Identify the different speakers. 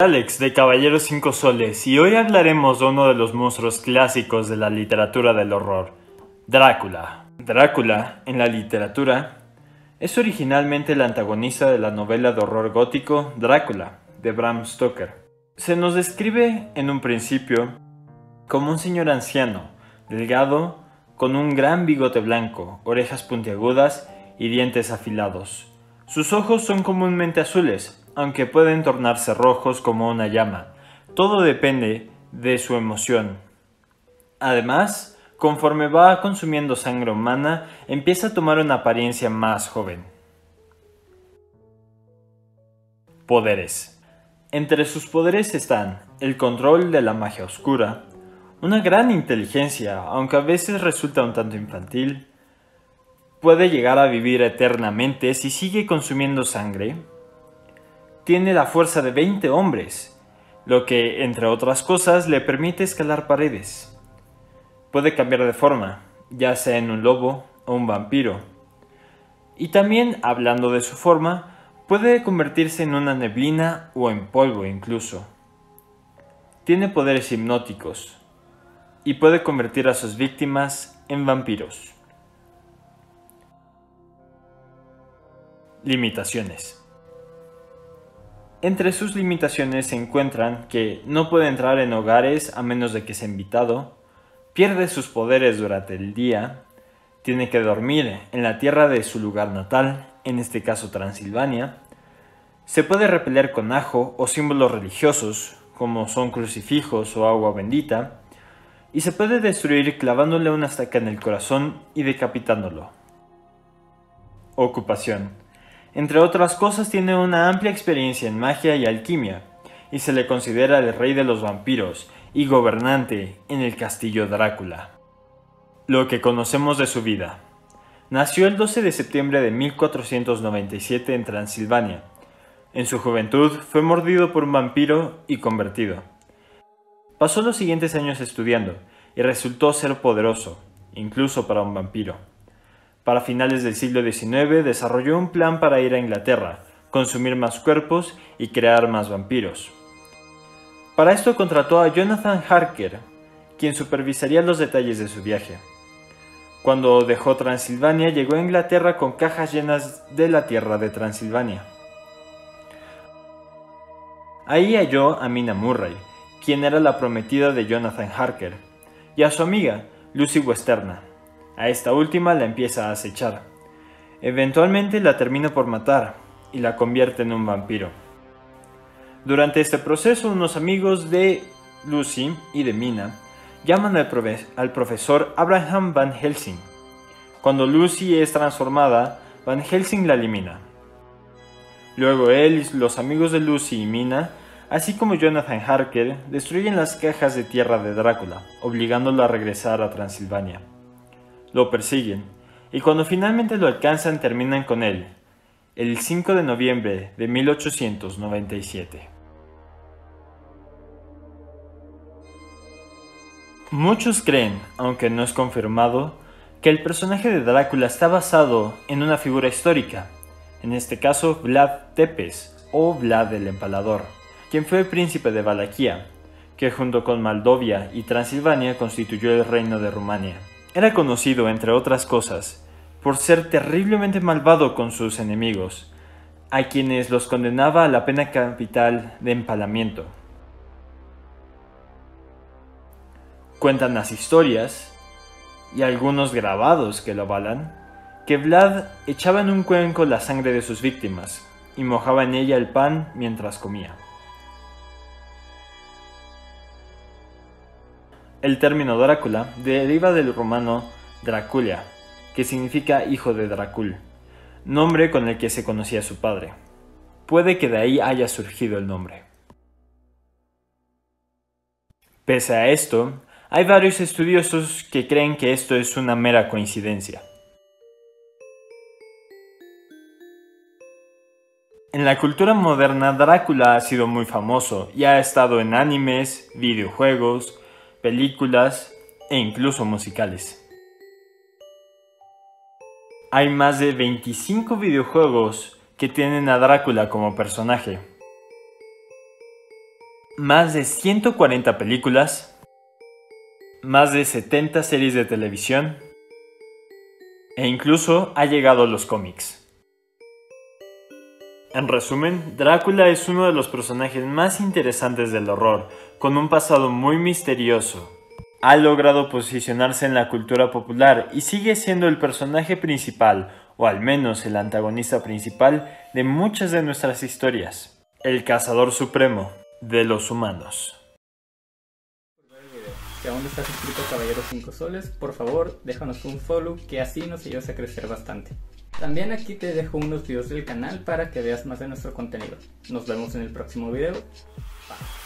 Speaker 1: Alex de Caballero 5 Soles y hoy hablaremos de uno de los monstruos clásicos de la literatura del horror, Drácula. Drácula, en la literatura, es originalmente el antagonista de la novela de horror gótico Drácula, de Bram Stoker. Se nos describe en un principio como un señor anciano, delgado, con un gran bigote blanco, orejas puntiagudas y dientes afilados. Sus ojos son comúnmente azules, aunque pueden tornarse rojos como una llama. Todo depende de su emoción. Además, conforme va consumiendo sangre humana, empieza a tomar una apariencia más joven. Poderes. Entre sus poderes están el control de la magia oscura, una gran inteligencia, aunque a veces resulta un tanto infantil, puede llegar a vivir eternamente si sigue consumiendo sangre, tiene la fuerza de 20 hombres, lo que, entre otras cosas, le permite escalar paredes. Puede cambiar de forma, ya sea en un lobo o un vampiro. Y también, hablando de su forma, puede convertirse en una neblina o en polvo incluso. Tiene poderes hipnóticos y puede convertir a sus víctimas en vampiros. Limitaciones. Entre sus limitaciones se encuentran que no puede entrar en hogares a menos de que sea invitado, pierde sus poderes durante el día, tiene que dormir en la tierra de su lugar natal, en este caso Transilvania, se puede repeler con ajo o símbolos religiosos, como son crucifijos o agua bendita, y se puede destruir clavándole una estaca en el corazón y decapitándolo. Ocupación. Entre otras cosas tiene una amplia experiencia en magia y alquimia, y se le considera el rey de los vampiros y gobernante en el castillo Drácula. Lo que conocemos de su vida. Nació el 12 de septiembre de 1497 en Transilvania. En su juventud fue mordido por un vampiro y convertido. Pasó los siguientes años estudiando y resultó ser poderoso, incluso para un vampiro. Para finales del siglo XIX desarrolló un plan para ir a Inglaterra, consumir más cuerpos y crear más vampiros. Para esto contrató a Jonathan Harker, quien supervisaría los detalles de su viaje. Cuando dejó Transilvania llegó a Inglaterra con cajas llenas de la tierra de Transilvania. Ahí halló a Mina Murray, quien era la prometida de Jonathan Harker, y a su amiga, Lucy Westerna. A esta última la empieza a acechar. Eventualmente la termina por matar y la convierte en un vampiro. Durante este proceso unos amigos de Lucy y de Mina llaman al, profesor Abraham Van Helsing. Cuando Lucy es transformada, Van Helsing la elimina. Luego él y los amigos de Lucy y Mina, así como Jonathan Harker, destruyen las cajas de tierra de Drácula, obligándolo a regresar a Transilvania lo persiguen, y cuando finalmente lo alcanzan terminan con él, el 5 de noviembre de 1897. Muchos creen, aunque no es confirmado, que el personaje de Drácula está basado en una figura histórica, en este caso Vlad Tepes o Vlad el Empalador, quien fue el príncipe de Valaquia, que junto con Moldovia y Transilvania constituyó el reino de Rumania. Era conocido, entre otras cosas, por ser terriblemente malvado con sus enemigos, a quienes los condenaba a la pena capital de empalamiento. Cuentan las historias, y algunos grabados que lo avalan, que Vlad echaba en un cuenco la sangre de sus víctimas y mojaba en ella el pan mientras comía. El término Drácula deriva del romano Draculia, que significa hijo de Dracul, nombre con el que se conocía su padre. Puede que de ahí haya surgido el nombre. Pese a esto, hay varios estudiosos que creen que esto es una mera coincidencia. En la cultura moderna, Drácula ha sido muy famoso y ha estado en animes, videojuegos, películas e incluso musicales. Hay más de 25 videojuegos que tienen a Drácula como personaje. más de 140 películas, más de 70 series de televisión e incluso ha llegado los cómics. En resumen, Drácula es uno de los personajes más interesantes del horror, con un pasado muy misterioso. Ha logrado posicionarse en la cultura popular y sigue siendo el personaje principal, o al menos el antagonista principal, de muchas de nuestras historias. El cazador supremo de los humanos.
Speaker 2: Si aún no estás suscrito Caballero 5 Soles, por favor déjanos un follow que así nos ayudas a crecer bastante. También aquí te dejo unos videos del canal para que veas más de nuestro contenido. Nos vemos en el próximo video. Bye.